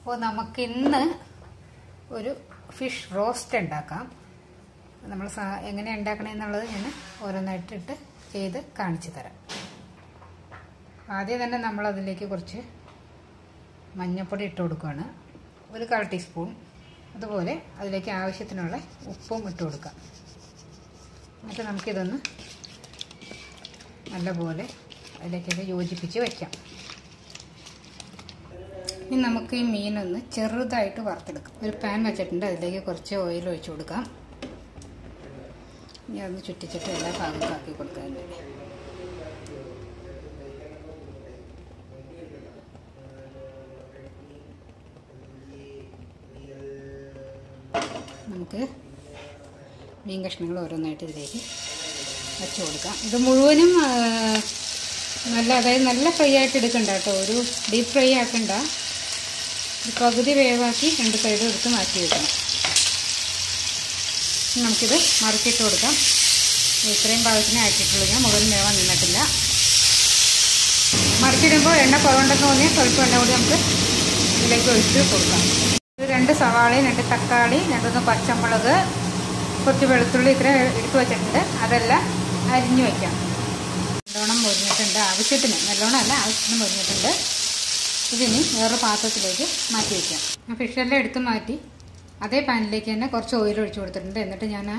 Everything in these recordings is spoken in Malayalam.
അപ്പോൾ നമുക്കിന്ന് ഒരു ഫിഷ് റോസ്റ്റ് ഉണ്ടാക്കാം. നമ്മൾ എങ്ങനെ ഉണ്ടാക്കണമെന്നുള്ളത് ഞാൻ ഓരോന്നായിട്ടിട്ട് ചെയ്ത് കാണിച്ചു തരാം. ആദ്യം തന്നെ നമ്മൾ അതിലേക്ക് കുറച്ച് മഞ്ഞൾപ്പൊടി ഇട്ട് കൊടുക്കുകയാണ്. ഒരു കാൽ ടീസ്പൂൺ. അതുപോലെ അതിലേക്ക് ആവശ്യത്തിനുള്ള ഉപ്പും ഇട്ട് കൊടുക്കാം. എന്നിട്ട് നമുക്കിതൊന്ന് നല്ലപോലെ അതിലേക്കൊക്കെ യോജിപ്പിച്ച് വയ്ക്കാം ഇനി നമുക്ക് ഈ മീനൊന്ന് ചെറുതായിട്ട് വറുത്തെടുക്കാം. ഒരു പാൻ വെച്ചിട്ടുണ്ട് അതിലേക്ക് കുറച്ച് ഓയിൽ ഒഴിച്ചു കൊടുക്കാം. ഇനി അതൊന്ന് ചുറ്റിച്ചിട്ട് എല്ലാ ഭാഗത്തും ആക്കി കൊടുക്കാൻ നമുക്ക് മീൻ കഷ്ണങ്ങൾ ഓരോന്നായിട്ട് ഇതിലേക്ക് വെച്ച് കൊടുക്കാം. ഇത് മുഴുവനും നല്ല അതായത് നല്ല ഫ്രൈ ആയിട്ട് എടുക്കണ്ട കേട്ടോ. ഒരു ഡീപ് ഫ്രൈ ആക്കണ്ട. പകുതി വേവാക്കി രണ്ട് സൈഡും എടുത്ത് മാറ്റി വെക്കണം. നമുക്കിത് മറിച്ചിട്ട് കൊടുക്കാം. ഇത്രയും പാകത്തിന് ആക്കിയിട്ടുള്ളൂ. ഞാൻ മുകളിൽ വേവാൻ നിന്നിട്ടില്ല. മറിച്ചിടുമ്പോൾ എണ്ണ കുറവുണ്ടെന്ന് തോന്നിയാൽ സ്വല്പം എണ്ണ കൂടി നമുക്ക് ഇതിലേക്ക് ഒഴിച്ച് കൊടുക്കാം. രണ്ട് സവാളയും രണ്ട് തക്കാളി രണ്ടൊന്ന് പച്ചമുളക് കുറച്ച് വെളുത്തുള്ളി ഇത്ര എടുത്തു വെച്ചിട്ടുണ്ട്. അതെല്ലാം അരിഞ്ഞു വയ്ക്കാം നല്ലോണം മുരിഞ്ഞിട്ടുണ്ട്. ആവശ്യത്തിന് നല്ലോണം അല്ല ആവശ്യത്തിന് മുരിഞ്ഞിട്ടുണ്ട്. ഇതിനി വേറൊരു പാത്രത്തിലേക്ക് മാറ്റി വയ്ക്കാം ഞാൻ ഫിഷെല്ലാം എടുത്ത് മാറ്റി അതേ പാനിലേക്ക് തന്നെ കുറച്ച് ഓയിൽ ഒഴിച്ചു കൊടുത്തിട്ടുണ്ട്. എന്നിട്ട് ഞാൻ ആ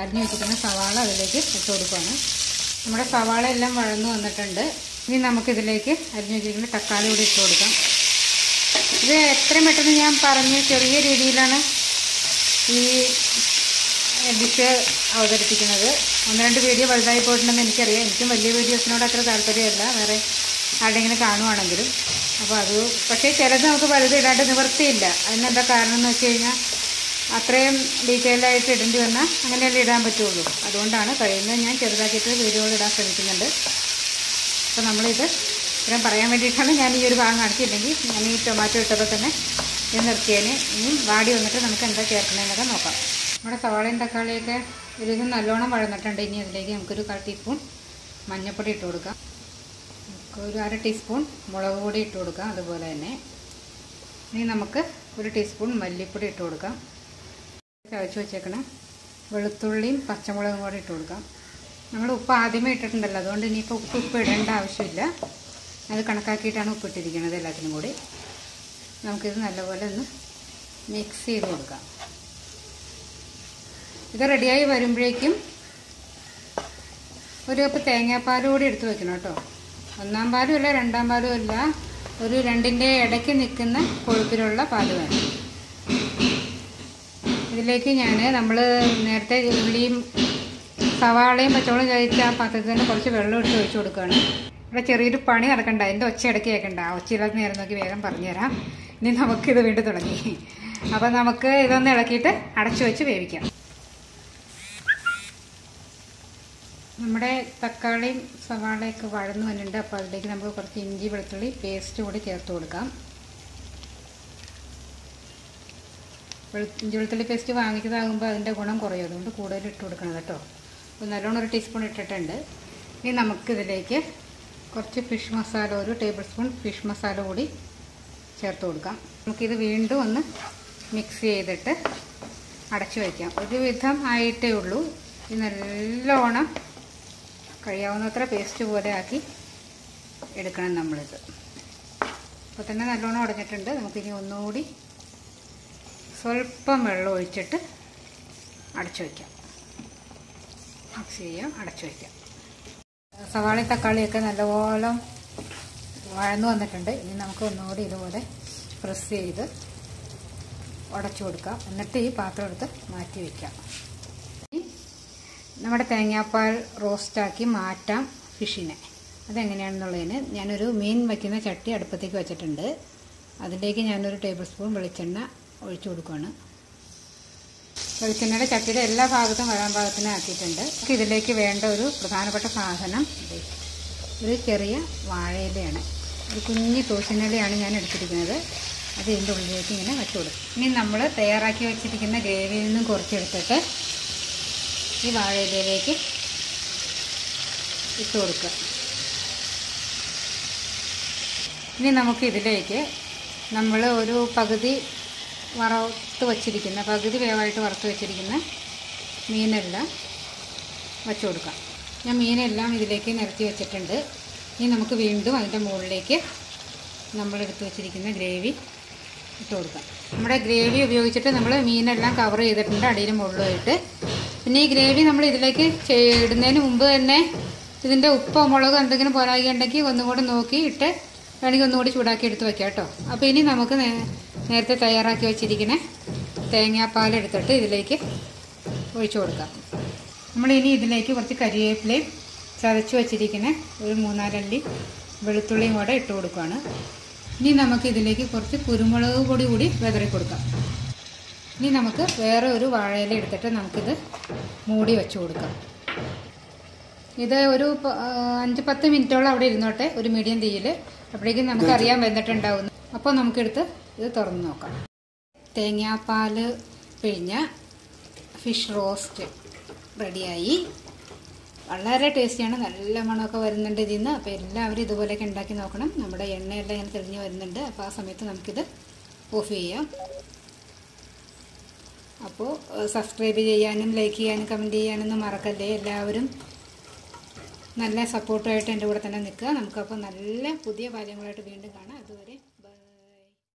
അരിഞ്ഞു വെച്ചിരിക്കുന്ന സവാള അതിലേക്ക് ഇട്ട് കൊടുക്കുകയാണ്. നമ്മുടെ സവാള എല്ലാം വഴന്നു വന്നിട്ടുണ്ട്. ഇനി നമുക്കിതിലേക്ക് അരിഞ്ഞു വെച്ചിരിക്കുന്ന തക്കാളി കൂടി ഇട്ട് കൊടുക്കാം. ഇത് എത്രയും പെട്ടെന്ന് ഞാൻ പറഞ്ഞ് ചെറിയ രീതിയിലാണ് ഈ ഡിഷ് അവതരിപ്പിക്കുന്നത്. ഒന്ന് രണ്ട് വീഡിയോ വലുതായി പോയിട്ടുണ്ടെന്ന് എനിക്കറിയാം. എനിക്കും വലിയ വീഡിയോസിനോട് അത്ര താല്പര്യമല്ല. വേറെ ആരുടെങ്കിലും കാണുവാണെങ്കിലും. അപ്പോൾ അത് പക്ഷേ ചിലത് നമുക്ക് വലുത് ഇടാണ്ട് നിവർത്തിയില്ല. അതിനെന്താ കാരണം എന്ന് വെച്ച് കഴിഞ്ഞാൽ അത്രയും ഡീറ്റെയിൽഡായിട്ട് ഇടേണ്ടി വന്നാൽ അങ്ങനെയല്ലേ ഇടാൻ പറ്റുള്ളൂ. അതുകൊണ്ടാണ് കഴിയുന്നത് ഞാൻ ചെറുതാക്കിയിട്ട് വീഡിയോകൾ ഇടാൻ ശ്രമിക്കുന്നുണ്ട്. അപ്പോൾ നമ്മളിത് ഇത്രയും പറയാൻ വേണ്ടിയിട്ടാണ് ഞാൻ ഈ ഒരു ഭാഗം കാണിച്ചില്ലെങ്കിൽ ഞാൻ ഈ ടൊമാറ്റോ ഇട്ടപ്പോൾ തന്നെ ഇത് നിർത്തിയതിന് ഇനി വാടി വന്നിട്ട് നമുക്ക് എന്താ ചേർക്കണമെന്നൊക്കെ നോക്കാം. നമ്മുടെ സവാളയും തക്കാളിയൊക്കെ ഇതിൽ നല്ലോണം വഴന്നിട്ടുണ്ട്. ഇനി അതിലേക്ക് നമുക്കൊരു കാൽ ടീസ്പൂൺ മഞ്ഞൾപ്പൊടി ഇട്ട് കൊടുക്കാം. ഒരു അര ടീസ്പൂൺ മുളക് പൊടി ഇട്ട് കൊടുക്കാം അതുപോലെ തന്നെ. ഇനി നമുക്ക് ഒരു ടീസ്പൂൺ മല്ലിപ്പൊടി ഇട്ട് കൊടുക്കാം. ചവച്ച് വെച്ചേക്കണം വെളുത്തുള്ളിയും പച്ചമുളകും കൂടി ഇട്ട് കൊടുക്കാം. നമ്മൾ ഉപ്പ് ആദ്യമേ ഇട്ടിട്ടുണ്ടല്ലോ അതുകൊണ്ട് ഇനിയിപ്പോൾ ഉപ്പ് ഉപ്പ് ഇടേണ്ട ആവശ്യമില്ല. അത് കണക്കാക്കിയിട്ടാണ് ഉപ്പ് ഇട്ടിരിക്കുന്നത് എല്ലാത്തിനും കൂടി. നമുക്കിത് നല്ലപോലെ ഒന്ന് മിക്സ് ചെയ്ത് കൊടുക്കാം. ഇത് റെഡിയായി വരുമ്പോഴേക്കും ഒരു കപ്പ് തേങ്ങാപ്പാൽ കൂടി എടുത്ത് വെക്കണം കേട്ടോ. ഒന്നാം പാലും അല്ല രണ്ടാം പാലും അല്ല. ഒരു രണ്ടിന്റെ ഇടയ്ക്ക് നിൽക്കുന്ന കൊഴുപ്പിലുള്ള പാൽ വേണം ഇതിലേക്ക് ഞാൻ നമ്മൾ നേരത്തെ ഉള്ളിയും സവാളയും പച്ചവളം കഴിച്ച ആ പാത്രത്തിൽ തന്നെ കുറച്ച് വെള്ളം ഇട്ട് ഒഴിച്ചു കൊടുക്കുകയാണ്. ഇവിടെ ചെറിയൊരു പണി നടക്കണ്ട. എന്റെ ഒച്ച ഇടയ്ക്ക് കേൾക്കണ്ട. ഒച്ചയില്ലാത്ത നേരം നോക്കി വേഗം പറഞ്ഞുതരാം. ഇനി നമുക്കിത് വീണ്ടും തുടങ്ങി. അപ്പം നമുക്ക് ഇതൊന്ന് ഇളക്കിയിട്ട് അടച്ചു വെച്ച് വേവിക്കാം. നമ്മുടെ തക്കാളിയും സവാളയൊക്കെ വഴന്നു വന്നിട്ടുണ്ട്. അപ്പോൾ അതിലേക്ക് നമുക്ക് കുറച്ച് ഇഞ്ചി വെളുത്തുള്ളി പേസ്റ്റ് കൂടി ചേർത്ത് കൊടുക്കാം. ഇഞ്ചി വെളുത്തുള്ളി പേസ്റ്റ് വാങ്ങിക്കുന്നതാകുമ്പോൾ അതിന്റെ ഗുണം കുറയും. അതുകൊണ്ട് കൂടുതൽ ഇട്ട് കൊടുക്കണം കേട്ടോ. അപ്പോൾ നല്ലോണം ഒരു ടീസ്പൂൺ ഇട്ടിട്ടുണ്ട്. ഇനി നമുക്കിതിലേക്ക് കുറച്ച് ഫിഷ് മസാല ഒരു ടേബിൾ സ്പൂൺ ഫിഷ് മസാല കൂടി ചേർത്ത് കൊടുക്കാം. നമുക്കിത് വീണ്ടും ഒന്ന് മിക്സ് ചെയ്തിട്ട് അടച്ചു വയ്ക്കാം ഒരുവിധം ആയിട്ടേ ഉള്ളൂ. ഇത് നല്ലോണം കഴിയാവുന്നത്ര പേസ്റ്റ് പോലെ ആക്കി എടുക്കണം നമ്മളിത്. അപ്പോൾ തന്നെ നല്ലോണം ഉടഞ്ഞിട്ടുണ്ട്. നമുക്കിനി ഒന്നുകൂടി സ്വല്പം വെള്ളം ഒഴിച്ചിട്ട് അടച്ചു വയ്ക്കാം. മിക്സ് ചെയ്യാം അടച്ചു വയ്ക്കാം. സവാളി തക്കാളിയൊക്കെ നല്ലപോലെ വഴന്നു വന്നിട്ടുണ്ട്. ഇനി നമുക്ക് ഒന്നുകൂടി ഇതുപോലെ പ്രസ് ചെയ്ത് ഉടച്ചു കൊടുക്കാം. എന്നിട്ട് ഈ പാത്രം എടുത്ത് മാറ്റി വയ്ക്കാം. നമ്മുടെ തേങ്ങാപ്പാൽ റോസ്റ്റാക്കി മാറ്റാം ഫിഷിനെ. അതെങ്ങനെയാണെന്നുള്ളതിന് ഞാനൊരു മീൻ വയ്ക്കുന്ന ചട്ടി അടുപ്പത്തേക്ക് വെച്ചിട്ടുണ്ട്. അതിലേക്ക് ഞാനൊരു ടേബിൾ സ്പൂൺ വെളിച്ചെണ്ണ ഒഴിച്ചു കൊടുക്കുകയാണ് വെളിച്ചെണ്ണയുടെ ചട്ടിയുടെ എല്ലാ ഭാഗത്തും വരാൻ പാകത്തിന് ആക്കിയിട്ടുണ്ട്. ഇതിലേക്ക് വേണ്ട ഒരു പ്രധാനപ്പെട്ട സാധനം ഒരു ചെറിയ വാഴയിലയാണ്. ഒരു കുഞ്ഞി തൂശനിലയാണ് ഞാൻ എടുത്തിരിക്കുന്നത്. അത് ഇതിന്റെ ഉള്ളിലേക്ക് ഇങ്ങനെ വെച്ചു കൊടുക്കും. ഇനി നമ്മൾ തയ്യാറാക്കി വെച്ചിരിക്കുന്ന ഗ്രേവിയിൽ നിന്നും കുറച്ചെടുത്തിട്ട് ഈ വാഴയിലയിലേക്ക് ഇട്ട് കൊടുക്കുക. ഇനി നമുക്ക് ഇതിലേക്ക് നമ്മൾ ഒരു പകുതി വറുത്ത് വച്ചിരിക്കുന്ന പകുതി വേവായിട്ട് വറുത്ത് വച്ചിരിക്കുന്ന മീനെല്ലാം വച്ചു കൊടുക്കാം ഞാൻ മീനെല്ലാം ഇതിലേക്ക് നിരത്തി വെച്ചിട്ടുണ്ട്. ഇനി നമുക്ക് വീണ്ടും അതിന്റെ മുകളിലേക്ക് നമ്മളെടുത്ത് വെച്ചിരിക്കുന്ന ഗ്രേവി ഇട്ട് കൊടുക്കാം. നമ്മുടെ ഗ്രേവി ഉപയോഗിച്ചിട്ട് നമ്മൾ മീനെല്ലാം കവർ ചെയ്തിട്ടുണ്ട് അടിയിലും മുകളിലുമായിട്ട് പിന്നെ ഈ ഗ്രേവി നമ്മൾ ഇതിലേക്ക് ഇടുന്നതിന് മുമ്പ് തന്നെ ഇതിന്റെ ഉപ്പോ മുളകോ എന്തെങ്കിലും പോരാകിയുണ്ടെങ്കിൽ ഒന്നുകൂടെ ഒന്നും കൂടെ നോക്കി ഇട്ട് വേണമെങ്കിൽ ഒന്നുകൂടി ചൂടാക്കി എടുത്ത് വെക്കാം കേട്ടോ. അപ്പോൾ ഇനി നമുക്ക് നേരത്തെ തയ്യാറാക്കി വെച്ചിരിക്കുന്ന തേങ്ങാപ്പാൽ എടുത്തിട്ട് ഇതിലേക്ക് ഒഴിച്ചു കൊടുക്കാം. നമ്മളിനി ഇതിലേക്ക് കുറച്ച് കരിവേപ്പിലയും ചതച്ച് വെച്ചിരിക്കുന്ന ഒരു മൂന്നാലല്ലി വെളുത്തുള്ളിയും കൂടെ ഇട്ട് കൊടുക്കുകയാണ് ഇനി നമുക്ക് ഇതിലേക്ക് കുറച്ച് കുരുമുളക് പൊടി കൂടി വിതറി കൊടുക്കാം ഇനി നമുക്ക് വേറെ ഒരു വാഴയില എടുത്തിട്ട് നമുക്കിത് മൂടി വെച്ച് കൊടുക്കാം. ഇത് ഒരു അഞ്ച് പത്ത് മിനിറ്റോളം അവിടെ ഇരുന്നോട്ടെ ഒരു മീഡിയം തീയിൽ. അപ്പോഴേക്കും നമുക്കറിയാൻ വന്നിട്ടുണ്ടാവുന്നു. അപ്പോൾ നമുക്കെടുത്ത് ഇത് തുറന്ന് നോക്കാം. തേങ്ങാപ്പാൽ പിഴിഞ്ഞ ഫിഷ് റോസ്റ്റ് റെഡിയായി. വളരെ ടേസ്റ്റിയാണ്. നല്ല മണമൊക്കെ വരുന്നുണ്ട് ഇതിൽ നിന്ന്. അപ്പോൾ എല്ലാവരും ഇതുപോലെയൊക്കെ ഉണ്ടാക്കി നോക്കണം. നമ്മുടെ എണ്ണയെല്ലാം ഇങ്ങനെ തെളിഞ്ഞ് വരുന്നുണ്ട്. അപ്പോൾ ആ സമയത്ത് നമുക്കിത് ഓഫ് ചെയ്യാം. അപ്പോൾ സബ്സ്ക്രൈബ് ചെയ്യാനും ലൈക്ക് ചെയ്യാനും കമന്റ് ചെയ്യാനൊന്നും മറക്കല്ലേ? എല്ലാവരും നല്ല സപ്പോർട്ടായിട്ട് എന്റെ കൂടെ തന്നെ നിൽക്കുക. നമുക്കപ്പോൾ നല്ല പുതിയ കാര്യങ്ങളായിട്ട് വീണ്ടും കാണാം. അതുവരെ